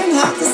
can't